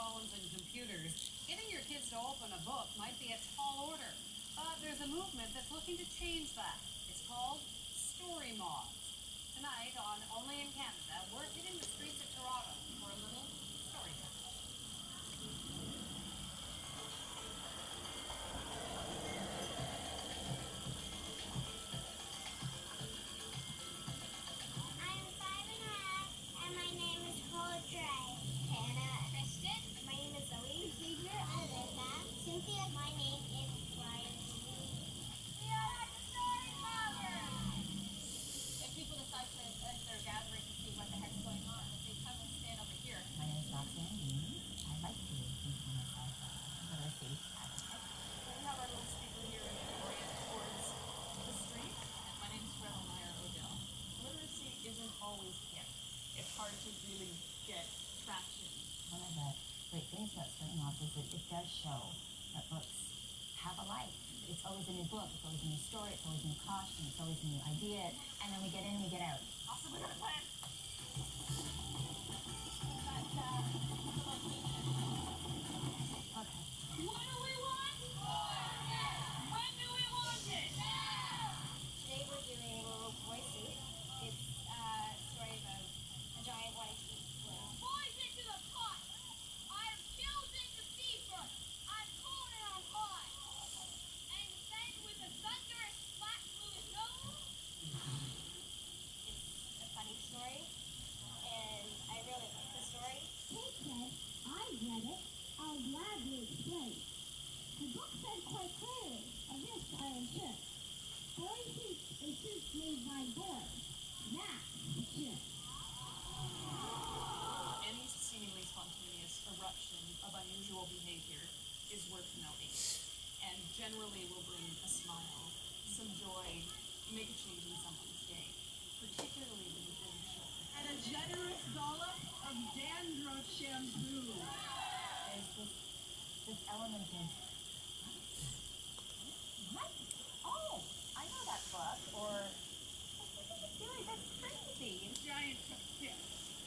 phones and computers, getting your kids to open a book might be a tall order. But there's a movement that's looking to change that. It's called Story Mobs. Tonight on Only in Canada, we're hitting the streets of Toronto hard to really get traction. One of the great things about Story Mobs is that it does show that books have a life. It's always a new book, it's always a new story, it's always a new costume, it's always a new idea, and then we get in and we get out. Also, we got a plan. But, uh, the location. Okay. What do we want? When do we want it? Today we're doing Boy Soup. It's uh, a story about a giant white whale. Boys into the pot! I'm building the fever! I'm pulling it on high! And then with a thunderous slap through his nose, It's a funny story, and I really like the story. Kate said, I read it. I'll gladly explain. The book said quite clearly, of this I am sure. Boy soup is soup made by boys. That's the shit. any seemingly spontaneous eruption of unusual behavior is worth noting, and generally will bring a smile, some joy, make a change in someone's day, particularly when you bring children. and a generous dollop of dandruff shampoo. There's this this element of know. Or you? That's crazy. Giant took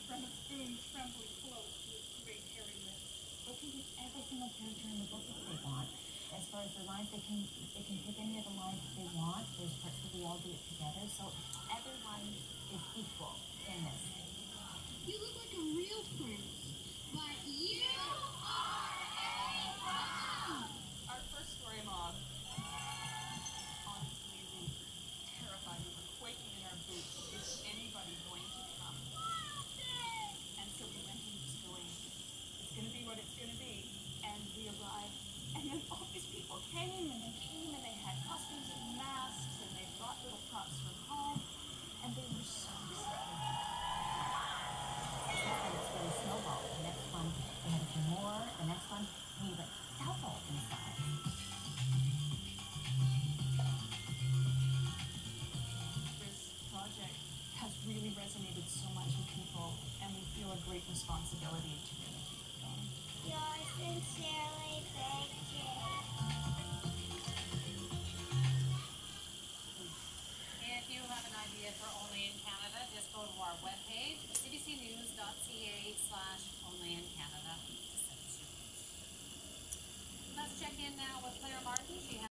from a spoon trembling close to its great hairy lips. They can pick every single character in the book if they want. As far as the lines, they can they can pick any of the lines that they want. There's parts where we all do it together, so everyone is equal great responsibility to really keep it. Yours sincerely, Big J. If you have an idea for Only in Canada, just go to our webpage, cbcnews.ca slash Only in Canada. to send us your news. Let's check in now with Claire Martin. She has